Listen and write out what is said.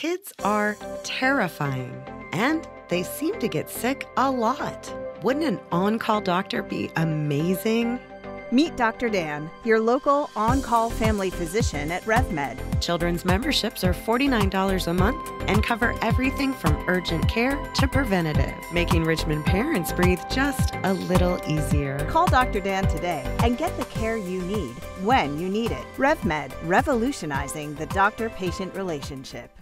Kids are terrifying, and they seem to get sick a lot. Wouldn't an on call doctor be amazing? Meet Dr. Dan, your local on call family physician at RevMed. Children's memberships are $49 a month and cover everything from urgent care to preventative, making Richmond parents breathe just a little easier. Call Dr. Dan today and get the care you need when you need it. RevMed, revolutionizing the doctor patient relationship.